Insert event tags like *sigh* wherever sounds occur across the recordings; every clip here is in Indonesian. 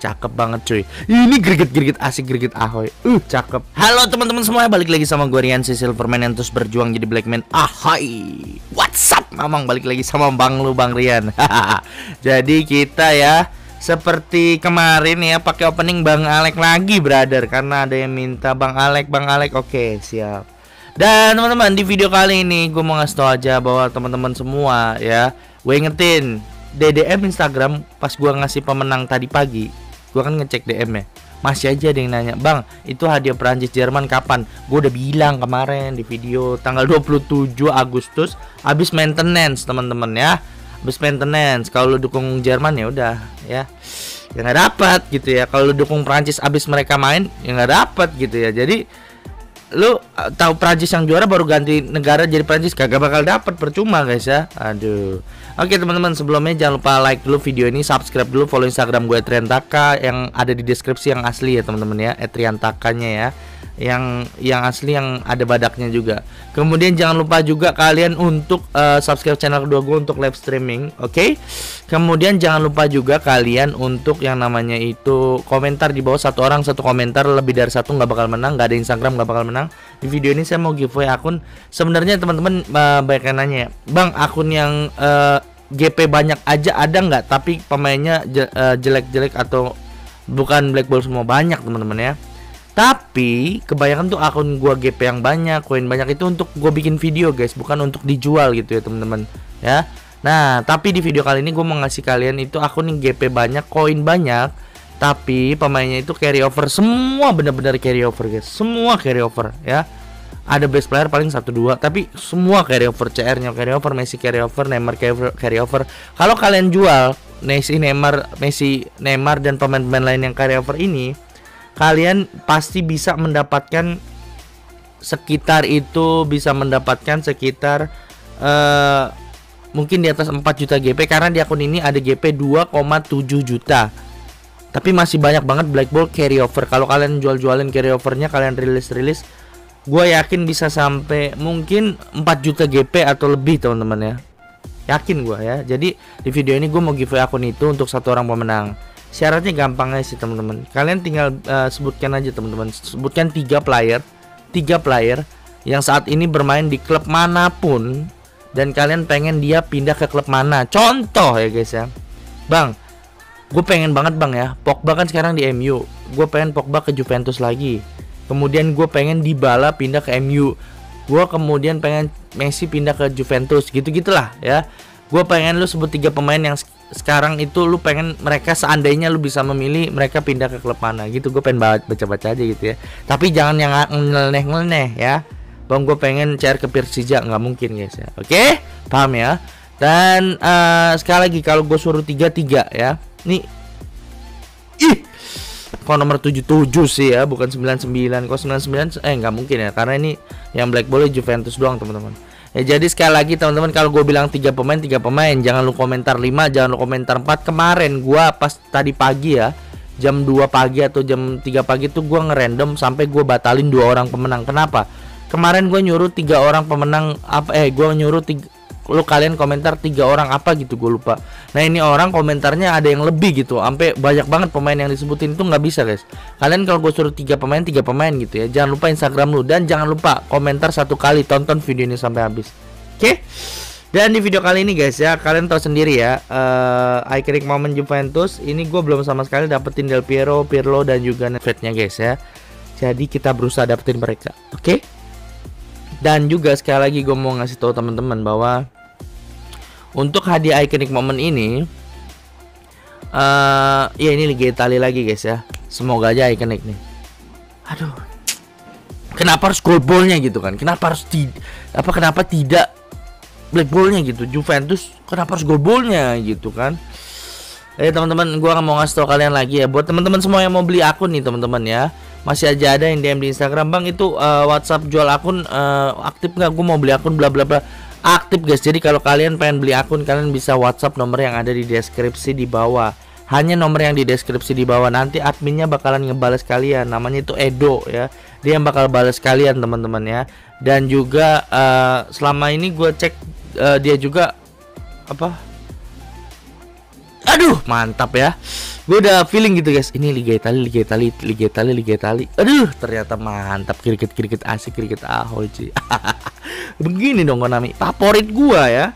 cakep banget cuy. Ini greget-greget asik greget ahoy. Uh cakep. Halo teman-teman semua. Balik lagi sama gue Rian si Silverman yang terus berjuang jadi Blackman Ahoy. What's up? Mamang balik lagi sama bang lu bang Rian. *laughs* Jadi kita ya seperti kemarin ya pakai opening Bang Alek lagi brother. Karena ada yang minta Bang Alek Bang Alek. Oke siap. Dan teman-teman di video kali ini gue mau ngasih tau aja bahwa teman-teman semua ya gue ingetin DDM Instagram pas gua ngasih pemenang tadi pagi gua kan ngecek DM ya. Masih aja ada yang nanya bang itu hadiah Perancis Jerman kapan? Gue udah bilang kemarin di video tanggal 27 Agustus habis maintenance teman-teman ya. Habis maintenance kalau dukung Jerman ya udah ya. Ya nggak dapat gitu ya. Kalau dukung Prancis habis mereka main ya nggak dapat gitu ya. Jadi lu uh, tahu Prancis yang juara baru ganti negara jadi Prancis kagak bakal dapat percuma guys ya. Aduh. Oke teman-teman sebelumnya jangan lupa like dulu video ini subscribe dulu follow instagram gue Triantaka yang ada di deskripsi yang asli ya teman-teman ya Triantakanya ya yang yang asli yang ada badaknya juga. Kemudian jangan lupa juga kalian untuk uh, subscribe channel kedua gue untuk live streaming, oke? Okay? Kemudian jangan lupa juga kalian untuk yang namanya itu komentar di bawah satu orang satu komentar lebih dari satu nggak bakal menang, nggak ada Instagram nggak bakal menang. Di video ini saya mau giveaway akun. Sebenarnya teman-teman uh, banyak yang nanya, bang akun yang uh, GP banyak aja ada nggak? Tapi pemainnya jelek-jelek atau bukan black ball semua banyak teman-teman ya tapi kebanyakan tuh akun gua GP yang banyak, koin banyak itu untuk gua bikin video guys, bukan untuk dijual gitu ya teman-teman ya. Nah, tapi di video kali ini gue mau ngasih kalian itu akun yang GP banyak, koin banyak, tapi pemainnya itu carry over semua benar-benar carry over guys, semua carry over ya. Ada best player paling satu dua, tapi semua carry over CR-nya carry over, Messi carry over, Neymar carry over. Kalau kalian jual Messi, Neymar, Messi, Neymar dan pemain-pemain lain yang carry over ini, kalian pasti bisa mendapatkan sekitar itu bisa mendapatkan sekitar uh, mungkin di atas 4 juta GP karena di akun ini ada GP 2,7 juta. Tapi masih banyak banget black ball carry over. Kalau kalian jual-jualin carry overnya kalian rilis-rilis gue yakin bisa sampai mungkin 4 juta GP atau lebih teman-teman ya. Yakin gue ya. Jadi di video ini gue mau giveaway akun itu untuk satu orang pemenang. Syaratnya gampang aja sih teman-teman. Kalian tinggal uh, sebutkan aja teman-teman. Sebutkan tiga player, tiga player yang saat ini bermain di klub mana pun dan kalian pengen dia pindah ke klub mana. Contoh ya guys ya. Bang, gue pengen banget bang ya. Pogba kan sekarang di MU. Gue pengen Pogba ke Juventus lagi. Kemudian gue pengen Dybala pindah ke MU. Gue kemudian pengen Messi pindah ke Juventus. Gitu gitulah ya. Gue pengen lu sebut tiga pemain yang sekarang itu lu pengen mereka seandainya lu bisa memilih mereka pindah ke klub mana gitu. Gue pengen baca-baca aja gitu ya. Tapi jangan yang ngeleneh-ngeleneh ya. Bang gue pengen share ke Persija nggak mungkin guys ya. Oke? Paham ya? Dan uh, sekali lagi kalau gue suruh tiga tiga ya nih. Ih! Kok nomor 77 sih ya bukan 99 kok 99 eh nggak mungkin ya. Karena ini yang black ball Juventus doang teman-teman Ya jadi sekali lagi teman-teman kalau gue bilang tiga pemain tiga pemain jangan lu komentar 5 jangan lu komentar 4 kemarin gue pas tadi pagi ya jam 2 pagi atau jam 3 pagi tuh gue ngerandom sampai gue batalin dua orang pemenang. Kenapa? Kemarin gue nyuruh tiga orang pemenang apa eh gue nyuruh tiga, lu kalian komentar tiga orang apa gitu gue lupa. Nah ini orang komentarnya ada yang lebih gitu sampai banyak banget pemain yang disebutin itu nggak bisa guys. Kalian kalau gue suruh tiga pemain tiga pemain gitu ya jangan lupa instagram lu. Dan jangan lupa komentar satu kali tonton video ini sampai habis. Oke? Okay? dan di video kali ini guys ya kalian tahu sendiri ya uh, iconic moment Juventus ini gue belum sama sekali dapetin Del Piero, Pirlo dan juga Nedvednya guys ya. Jadi kita berusaha dapetin mereka. Oke? okay? Dan juga sekali lagi gue mau ngasih tahu teman-teman bahwa untuk hadiah iconic moment ini uh, ya ini Liga Italia lagi guys ya. Semoga aja iconic nih. Aduh. Kenapa harus gold ballnya gitu kan? Kenapa harus tidak apa kenapa tidak black ballnya gitu? Juventus kenapa harus gold ballnya gitu kan? Eh teman-teman, gua mau ngasih tau kalian lagi ya. Buat teman-teman semua yang mau beli akun nih teman-teman ya. Masih aja ada yang DM di Instagram, "Bang, itu uh, WhatsApp jual akun uh, aktif nggak? Gua mau beli akun bla bla bla." aktif guys. Jadi kalau kalian pengen beli akun kalian bisa WhatsApp nomor yang ada di deskripsi di bawah. Hanya nomor yang di deskripsi di bawah. Nanti adminnya bakalan ngebales kalian. Namanya itu Edo ya. Dia yang bakal balas kalian teman-teman ya. Dan juga uh, selama ini gue cek uh, dia juga apa aduh mantap ya. Gue udah feeling gitu guys. Ini Liga Italia Liga Italia Liga Italia Liga Italia. Aduh ternyata mantap. Kriket kriket asik kriket cuy *laughs* begini dong Konami. Favorit gua ya.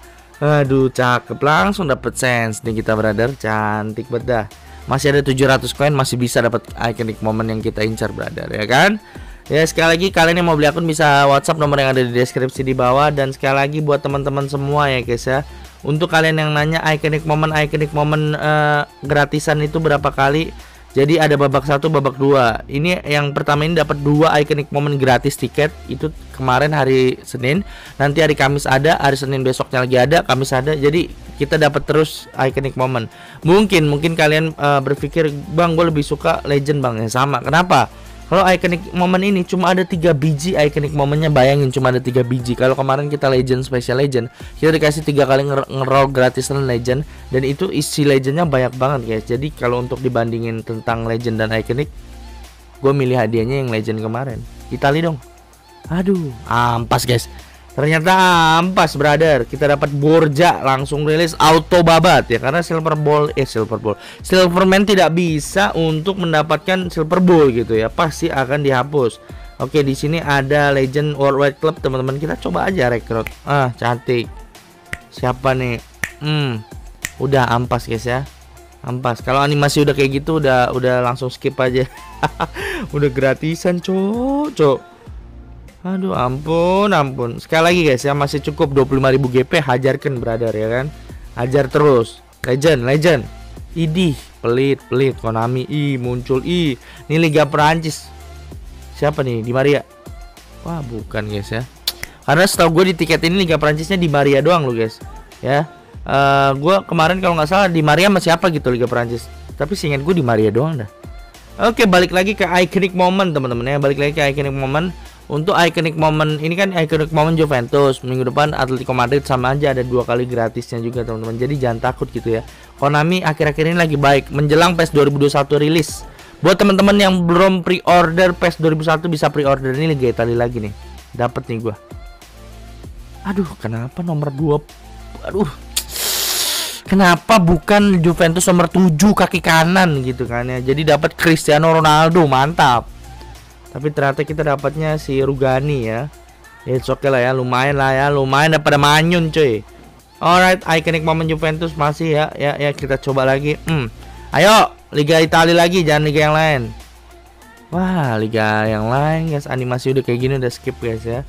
Aduh cakep. Langsung dapet sense nih kita brother. Cantik banget dah. Masih ada 700 koin masih bisa dapat iconic moment yang kita incar brother ya kan? Ya sekali lagi kalian yang mau beli akun bisa WhatsApp nomor yang ada di deskripsi di bawah. Dan sekali lagi buat teman-teman semua ya guys ya untuk kalian yang nanya iconic moment iconic moment uh, gratisan itu berapa kali? Jadi ada babak satu, babak dua. Ini yang pertama ini dapat dua iconic moment gratis tiket. Itu kemarin hari Senin. Nanti hari Kamis ada, hari Senin besoknya lagi ada, Kamis ada. Jadi kita dapat terus iconic moment. Mungkin mungkin kalian uh, berpikir, bang, gue lebih suka legend bang. Ya sama. Kenapa? Kalau iconic moment ini cuma ada tiga biji iconic momennya bayangin cuma ada tiga biji. Kalau kemarin kita legend special legend kita dikasih tiga kali ngeroll gratisan legend dan itu isi legendnya banyak banget guys. Jadi kalau untuk dibandingin tentang legend dan iconic, gue milih hadiahnya yang legend kemarin. Itali dong. Aduh, ampas guys. Ternyata ampas brother. Kita dapat Borja langsung rilis auto babat ya. Karena Silver Ball Eh Silver Ball. Silverman tidak bisa untuk mendapatkan Silver Ball gitu ya. Pasti akan dihapus. Oke di sini ada Legend Worldwide Club teman-teman. Kita coba aja rekrut. Ah cantik. Siapa nih? Hmm. Udah ampas guys ya. Ampas. Kalau animasi udah kayak gitu udah udah langsung skip aja. *laughs* Udah gratisan cok Aduh ampun ampun. Sekali lagi guys ya masih cukup 25.000 GP Hajarkan brother ya kan? Hajar terus. Legend legend. Idih pelit pelit. Konami I muncul I Ini Liga Perancis. Siapa nih? Di Maria? Wah bukan guys ya. Karena setahu gue di tiket ini Liga Perancisnya di Maria doang lo guys. Ya. Uh, Gue kemarin kalau nggak salah di Maria masih apa gitu Liga Perancis. Tapi seingat gue di Maria doang dah. Oke balik lagi ke iconic moment teman-teman ya. Balik lagi ke iconic moment untuk iconic moment ini kan iconic moment Juventus. Minggu depan Atletico Madrid sama aja ada dua kali gratisnya juga teman-teman. Jadi jangan takut gitu ya. Konami akhir-akhir ini lagi baik menjelang PES 2021 rilis. Buat teman-teman yang belum pre-order PES 2001 bisa pre-order ini Liga Italia lagi nih. Dapat nih gua. Aduh kenapa nomor 2 aduh. Kenapa bukan Juventus nomor 7 kaki kanan gitu kan ya? Jadi dapat Cristiano Ronaldo mantap tapi ternyata kita dapatnya si Rugani ya. Ya oke okay lah ya lumayan lah ya lumayan daripada manyun cuy. Alright iconic moment Juventus masih ya ya ya kita coba lagi. Hmm ayo Liga Italia lagi jangan Liga yang lain. Wah Liga yang lain guys animasi udah kayak gini udah skip guys ya.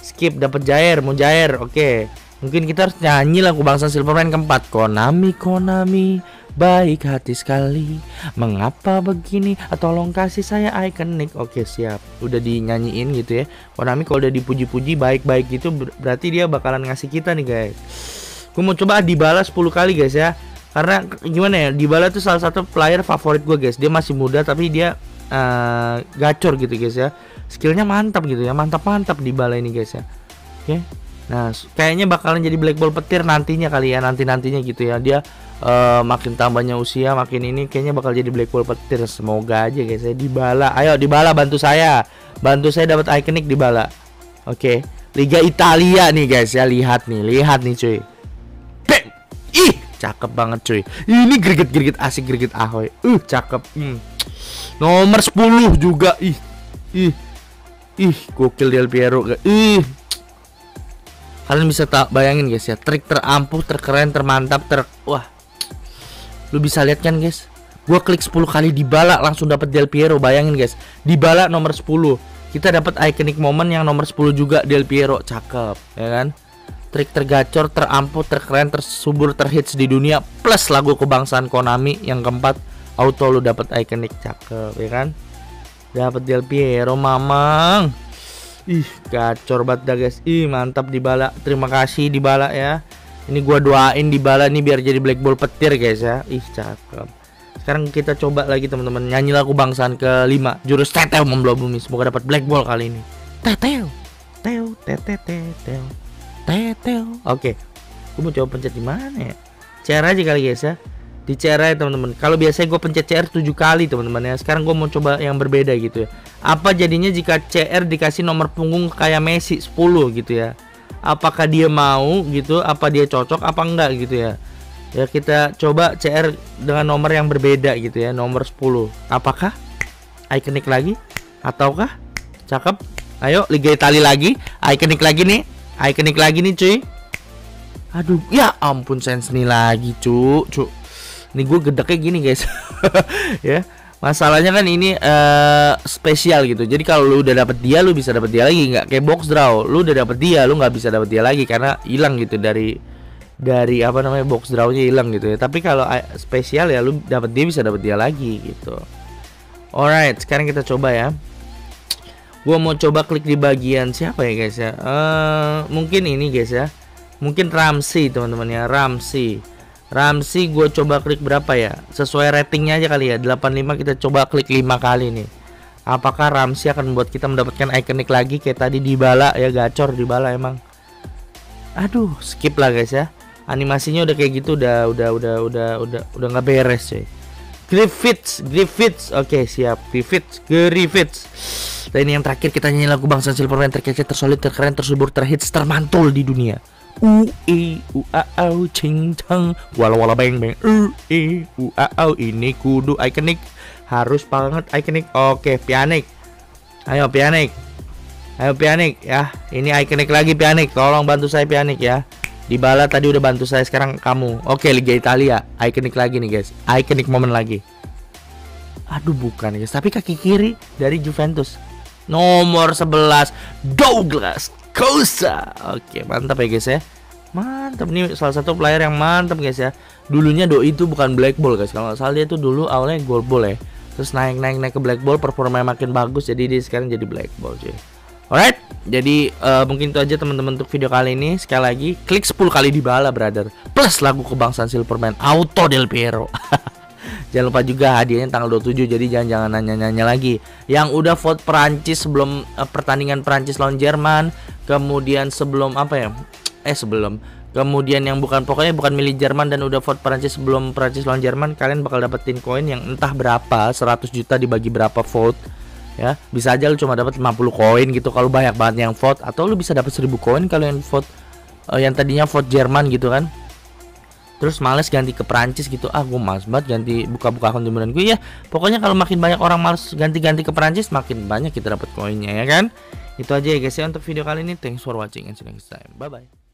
Skip dapat Jair mau Jair oke. okay. Mungkin kita harus nyanyi lagu bangsa Silverman keempat. Konami Konami baik hati sekali. Mengapa begini? Tolong kasih saya ikonik. Oke siap. Udah dinyanyiin gitu ya. Konami kalau udah dipuji-puji baik-baik gitu Berarti dia bakalan ngasih kita nih guys. Gue mau coba dibalas 10 kali guys ya. Karena gimana ya? Dybala tuh salah satu player favorit gue guys. Dia masih muda tapi dia uh, gacor gitu guys ya. Skillnya mantap gitu ya. Mantap-mantap Dybala ini guys ya. Oke Nah, kayaknya bakalan jadi black ball petir nantinya kali ya, nanti-nantinya gitu ya. Dia uh, makin tambahnya usia, makin ini kayaknya bakal jadi black ball petir. Semoga aja guys ya dibala. Ayo dibala bantu saya. Bantu saya dapat ikonik dibala. Oke, okay. Liga Italia nih guys ya, lihat nih, lihat nih cuy. Bam! Ih, cakep banget cuy. Ini greget-greget asik greget ahoy. Uh, cakep. Hmm. Nomor 10 juga. Ih. Ih. Ih, gokil Del Piero. Ih, kalian bisa tak bayangin guys ya. Trik terampuh terkeren termantap ter wah. Lu bisa lihat kan guys? Gua klik 10 kali di bala langsung dapat Del Piero. Bayangin guys di bala nomor 10 kita dapat iconic moment yang nomor 10 juga Del Piero. Cakep ya kan? Trik tergacor terampuh terkeren tersubur terhits di dunia plus lagu kebangsaan Konami yang keempat. Auto lu dapat iconic cakep ya kan? Dapat Del Piero mamang Ih, gacor banget dah guys. Ih, mantap Dibala. Terima kasih Dibala ya. Ini gua doain Dibala nih biar jadi black ball petir guys ya. Ih, cakep. Sekarang kita coba lagi teman-teman nyanyi lagu bangsaan kelima jurus tetel membelah bumi. Semoga dapat black ball kali ini. Tetel, tetel, tetel. Tetel. Oke. Gue mau coba pencet di mana ya? Cara aja kali guys ya di CR ya teman-teman. Kalau biasanya gue pencet CR 7 kali teman-teman ya. Sekarang gue mau coba yang berbeda gitu ya. Apa jadinya jika CR dikasih nomor punggung kayak Messi 10 gitu ya? Apakah dia mau gitu? Apa dia cocok? Apa enggak gitu ya? Ya kita coba CR dengan nomor yang berbeda gitu ya, nomor 10. Apakah? Ikonik lagi? Ataukah? Cakep? Ayo Liga Italia lagi, ikonik lagi nih. Ikonik lagi nih cuy. Aduh, ya ampun sense nih lagi, cu, cu. Ini gue gedeknya gini, guys. *laughs* ya. Masalahnya kan ini uh, spesial gitu. Jadi kalau lu udah dapet dia, lu bisa dapet dia lagi, nggak kayak box draw. Lu udah dapet dia, lu nggak bisa dapet dia lagi karena hilang gitu dari dari apa namanya box drawnya hilang gitu ya. Tapi kalau uh, spesial ya lu dapet dia bisa dapet dia lagi gitu. Alright, sekarang kita coba ya. Gua mau coba klik di bagian siapa ya guys ya? Uh, mungkin ini guys ya. Mungkin Ramsey teman-teman ya, Ramsey. Ramsey gue coba klik berapa ya? Sesuai ratingnya aja kali ya 85 kita coba klik 5 kali nih. Apakah Ramsey akan membuat kita mendapatkan ikonik lagi Kayak tadi di bala ya? Gacor di bala emang. Aduh skip lah guys ya. Animasinya udah kayak gitu udah udah udah udah udah udah nggak beres cuy. Griffiths Griffiths. Oke siap. Griffiths Griffiths. Dan ini yang terakhir kita nyanyi lagu bangsa Silverman terkece tersolid terkeren tersubur terhits termantul di dunia u e u a wala wala beng beng. U e u a ini kudu ikonik. Harus banget ikonik. Oke pianik. Ayo pianik. Ayo pianik ya. Ini ikonik lagi pianik. Tolong bantu saya pianik ya. Di bala tadi udah bantu saya sekarang kamu. Oke Liga Italia. Ikonik lagi nih guys. Ikonik momen lagi. Aduh bukan guys. Tapi kaki kiri dari Juventus. Nomor 11 Douglas Kosa. Oke, mantap ya guys ya. Mantap nih salah satu player yang mantap guys ya. Dulunya do itu bukan black ball guys. Kalau salah dia tuh dulu awalnya gold ball ya. Terus naik naik naik ke black ball performanya makin bagus jadi dia sekarang jadi black ball cuy. Alright, jadi uh, mungkin itu aja teman-teman untuk video kali ini. Sekali lagi, klik 10 kali di bala, brother. Plus lagu kebangsaan Silverman Auto del Piero. *laughs* Jangan lupa juga hadiahnya tanggal 27 jadi jangan jangan nanya-nanya lagi. Yang udah vote Perancis sebelum uh, pertandingan Perancis lawan Jerman, kemudian sebelum apa ya? Eh sebelum. Kemudian yang bukan pokoknya bukan milik Jerman dan udah vote Perancis sebelum Perancis lawan Jerman, kalian bakal dapetin koin yang entah berapa, 100 juta dibagi berapa vote. Ya, bisa aja lu cuma dapat 50 koin gitu kalau banyak banget yang vote atau lu bisa dapat 1000 koin kalau yang vote uh, yang tadinya vote Jerman gitu kan. Terus males ganti ke Perancis gitu. Ah gue males banget ganti buka-buka akun temen gue ya pokoknya kalau makin banyak orang males ganti-ganti ke Perancis makin banyak kita dapat koinnya ya kan itu aja ya guys ya untuk video kali ini. Thanks for watching and see you next time. Bye bye